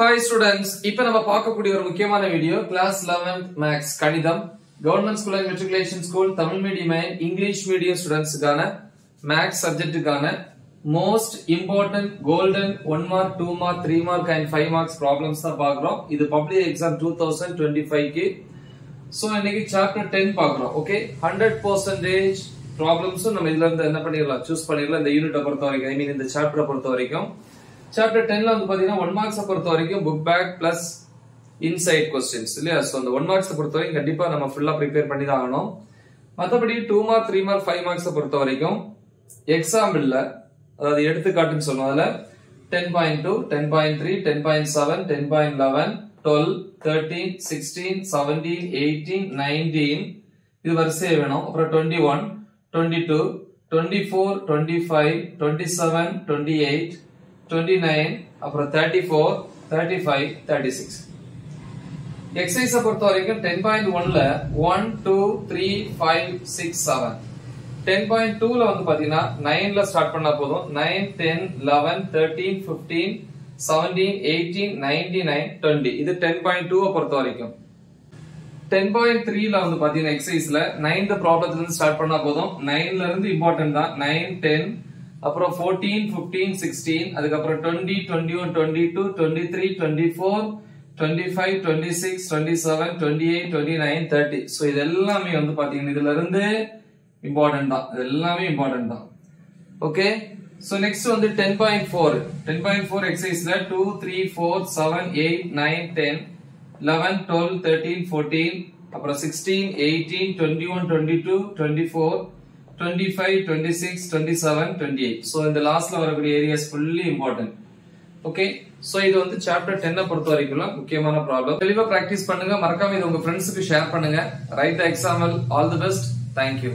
Hi students இப்போ நம்ம பார்க்கக்கூடிய ஒரு முக்கியமான வீடியோ கிளாஸ் 11th மேக்ஸ் கணிதம். Government school and matriculation school Tamil medium and English medium ஸ்டூடெண்ட்ஸுக்கான maths சப்ஜெக்ட்டுக்கான most important golden one mark two mark three mark and five marks problems தான் பார்க்குறோம். இது public exam two thousand twenty ஃபைவ்க்கு so இன்னைக்கு chapter ten பார்க்குறோம் okay hundred percentage ப்ராப்ளம்ஸும் நம்ம இதுல இருந்து என்ன பண்ணிடலாம்? சூஸ் பண்ணிடலாம். இந்த யூனிட்டை பொறுத்த வரைக்கும் ஐ மீன் இந்த சாப்டரை பொறுத்த வரைக்கும் சாப்டர் டென்ல வந்து பாத்தீங்கன்னா ஒன் மார்க்ஸை பொறுத்த வரைக்கும் book back plus inside questions இல்லையா? ஸோ அந்த ஒன் மார்க்ஸை பொறுத்த வரைக்கும் கண்டிப்பா நம்ம ஃபுல்லா ப்ரிப்பேர் பண்ணி தான் ஆகணும். மற்றபடி two mark three mark five மார்க்ஸை பொறுத்த வரைக்கும் எக்ஸாம்பிள்ல அதாவது எடுத்துக்காட்டுன்னு சொல்லுவோம் அதுல. Ten point two ten point three ten point seven ten point eleven twelve thirteen sixteen seventeen eighteen nineteen இது வரிசையை வேணும். அப்புறம் twenty one twenty two twenty four twenty five twenty seven twenty eight twenty nine அப்புறம் thirty four thirty five thirty six எக்ஸசைஸை பொறுத்த வரைக்கும் ten point ஒன்ல one two three five six seven ten point டூல வந்து பாத்தீங்கன்னா நைன்ல ஸ்டார்ட் பண்ணா போதும். Nine ten eleven thirteen fifteen seventeen eighteen ninety nine twenty இது டென் பாயிண்ட் டூவை பொறுத்த வரைக்கும். டென் பாயிண்ட் த்ரீல வந்து பாத்தீங்கன்னா எக்ஸசைஸ்ல நைன்த் ப்ராப்ளத்துல இருந்து ஸ்டார்ட் பண்ணா போதும். நைன்ல இருந்து இம்பார்ட்டன்ட் தான். நைன் டென் அப்புறம் ஃபோர்டீன் பிப்டீன் சிக்ஸ்டீன் அதுக்கப்புறம் twenty twenty one twenty two twenty three twenty four twenty five twenty six twenty seven twenty eight twenty nine thirty so இது எல்லாமே வந்து பார்த்தீங்கன்னா இதுல இருந்து இம்பார்ட்டன்ட் தான். இது எல்லாமே இம்பார்ட்டன்ட் தான். ஓகே ஸோ நெக்ஸ்ட் வந்து ten point four ten point four எக்ஸசைஸ்ல two three four seven eight nine ten eleven twelve thirteen fourteen அப்புறம் sixteen eighteen twenty one twenty two twenty four twenty five twenty six twenty seven twenty eight so இந்த லாஸ்ட்ல வரக்கூடிய areas fully important okay so இது வந்து chapter டென்னை பொறுத்த வரைக்கும் முக்கியமான problem தெளிவா ப்ராக்டிஸ் பண்ணுங்க. மறக்காம இது உங்க ஃப்ரெண்ட்ஸுக்கு ஷேர் பண்ணுங்க. Right the example all the best thank you